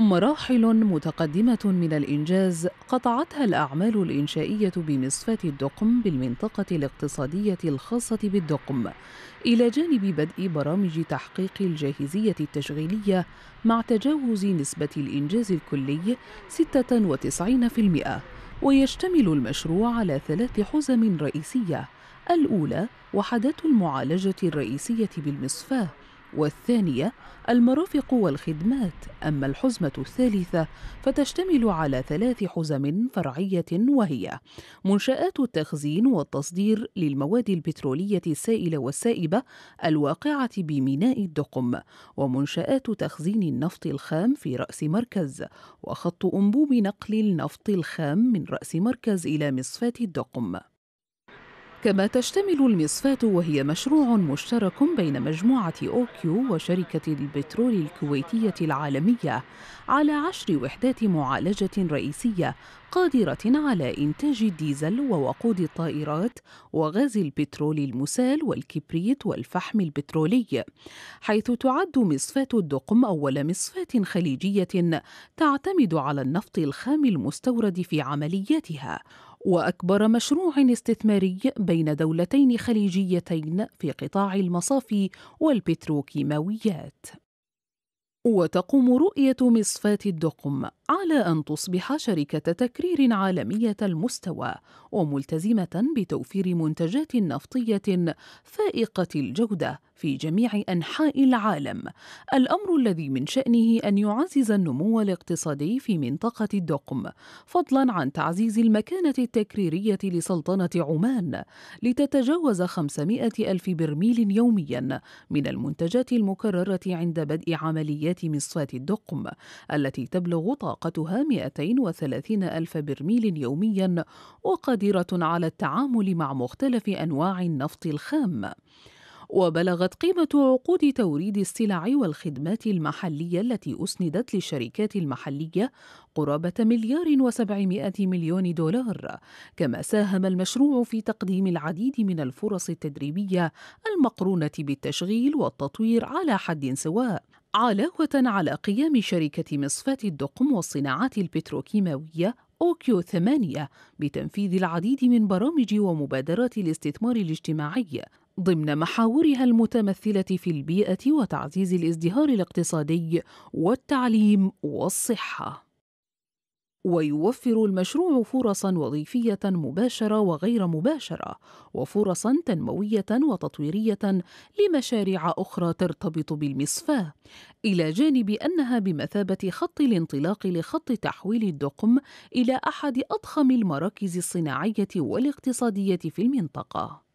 مراحل متقدمة من الإنجاز قطعتها الأعمال الإنشائية بمصفاة الدقم بالمنطقة الاقتصادية الخاصة بالدقم إلى جانب بدء برامج تحقيق الجاهزية التشغيلية مع تجاوز نسبة الإنجاز الكلي 96% ويشتمل المشروع على ثلاث حزم رئيسية الأولى وحدات المعالجة الرئيسية بالمصفاة. والثانية المرافق والخدمات. أما الحزمة الثالثة فتشتمل على ثلاث حزم فرعية وهي منشآت التخزين والتصدير للمواد البترولية السائلة والسائبة الواقعة بميناء الدقم ومنشآت تخزين النفط الخام في رأس مركز وخط أنبوب نقل النفط الخام من رأس مركز إلى مصفاة الدقم. كما تشتمل المصفاة وهي مشروع مشترك بين مجموعة OQ وشركة البترول الكويتية العالمية على عشر وحدات معالجة رئيسية قادرة على إنتاج الديزل ووقود الطائرات وغاز البترول المسال والكبريت والفحم البترولي حيث تعد مصفاة الدقم أول مصفاة خليجية تعتمد على النفط الخام المستورد في عملياتها وأكبر مشروع استثماري بين دولتين خليجيتين في قطاع المصافي والبتروكيماويات. وتقوم رؤية مصفاة الدقم على أن تصبح شركة تكرير عالمية المستوى وملتزمة بتوفير منتجات نفطية فائقة الجودة في جميع أنحاء العالم. الأمر الذي من شأنه أن يعزز النمو الاقتصادي في منطقة الدقم فضلا عن تعزيز المكانة التكريرية لسلطنة عمان لتتجاوز 500 ألف برميل يوميا من المنتجات المكررة عند بدء عمليات مصفاة الدقم التي تبلغ طاقتها 230 ألف برميل يوميا وقادرة على التعامل مع مختلف أنواع النفط الخام. وبلغت قيمة عقود توريد السلع والخدمات المحلية التي أسندت للشركات المحلية قرابة مليار وسبعمائة مليون دولار كما ساهم المشروع في تقديم العديد من الفرص التدريبية المقرونة بالتشغيل والتطوير على حد سواء. علاوة على قيام شركة مصفاة الدقم والصناعات البتروكيماوية أوكيو ثمانية بتنفيذ العديد من برامج ومبادرات الاستثمار الاجتماعي ضمن محاورها المتمثلة في البيئة وتعزيز الازدهار الاقتصادي والتعليم والصحة. ويوفر المشروع فرصا وظيفية مباشرة وغير مباشرة وفرصا تنموية وتطويرية لمشاريع أخرى ترتبط بالمصفاة إلى جانب أنها بمثابة خط الانطلاق لخط تحويل الدقم إلى أحد أضخم المراكز الصناعية والاقتصادية في المنطقة.